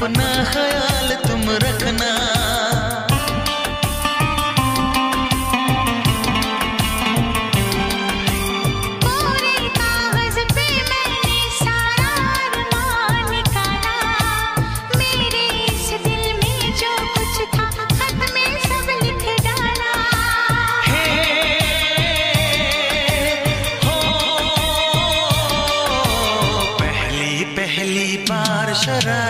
तस्वीर लिफाफे में रख कर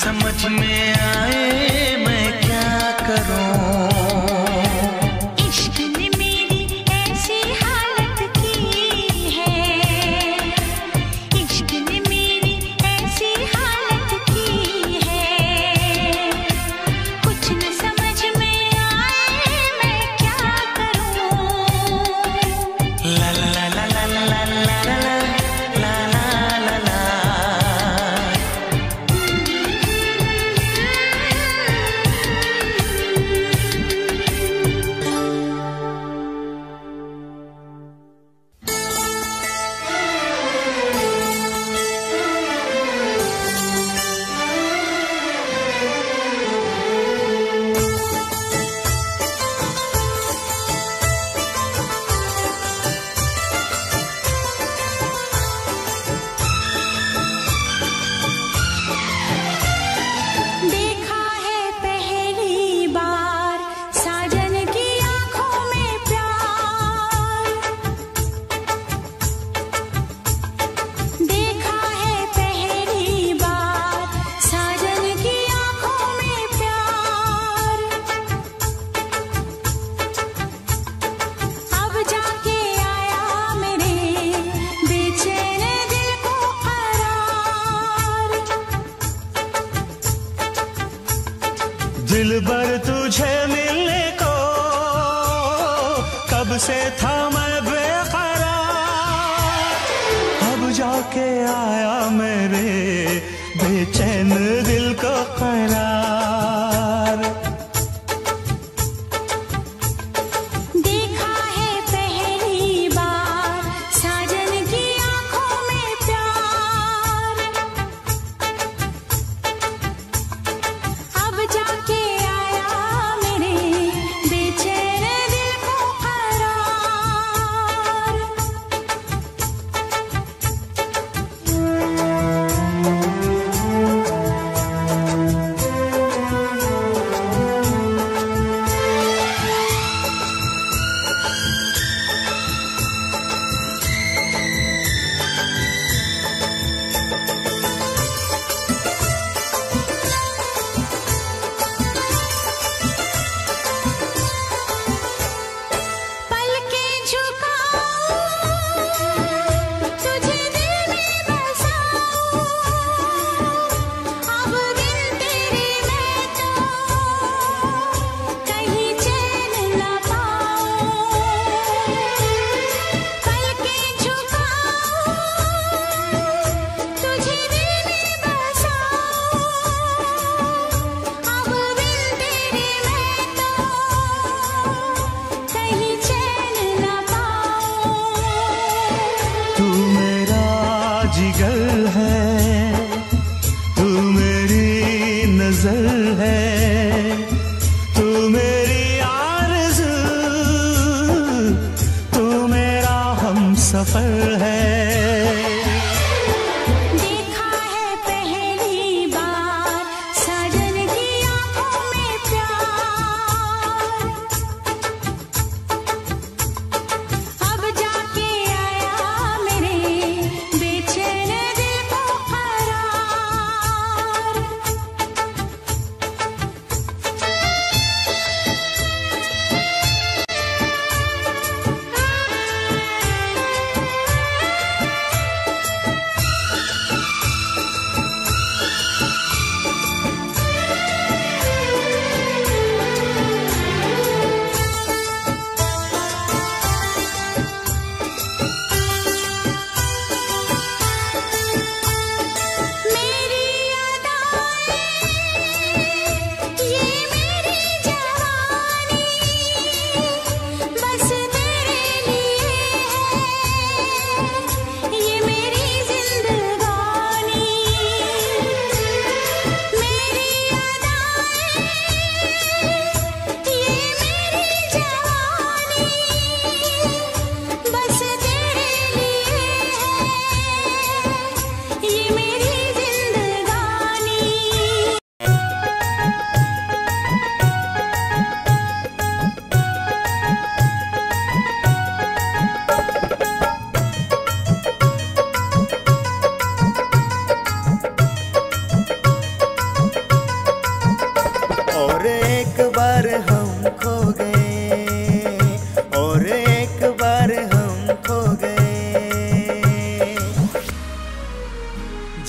समझ में आए मैं क्या करूँ?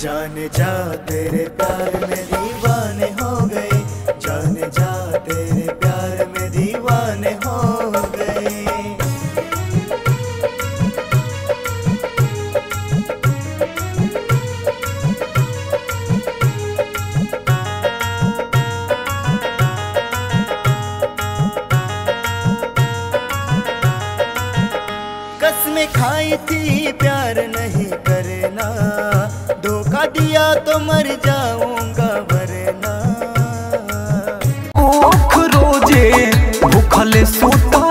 जाने जा तेरे प्यार में दीवाने हो गए जाने जा तेरे खाई थी प्यार नहीं करना। धोखा दिया तो मर जाऊँगा वरना। ओख रोज़े भूखल सुता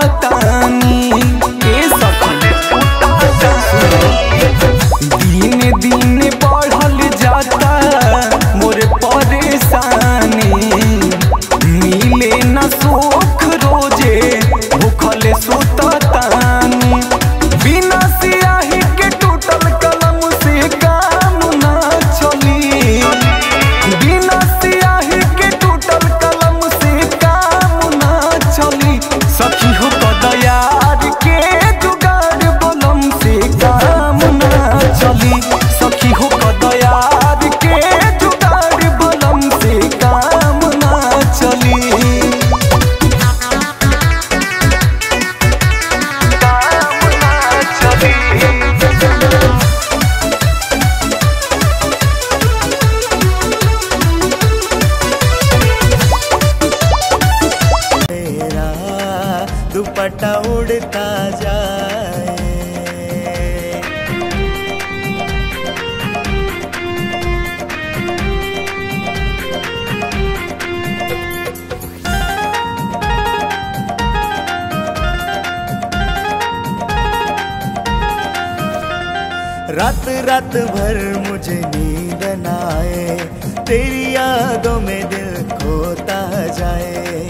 रात भर मुझे नींद न आए। तेरी यादों में दिल खोता जाए।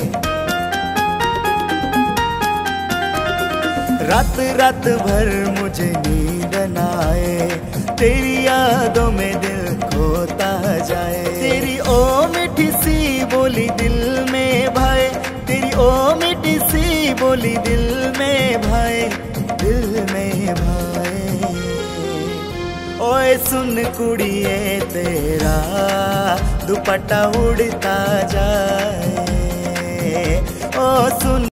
रात रात भर मुझे नींद न आए। तेरी यादों में दिल खोता जाए। तेरी ओ मिठी सी बोली दिल में भाई तेरी ओ मिठी सी बोली दिल में भाई ओए सुन कुड़िए तेरा दुपट्टा उड़ता जाए। ओ सुन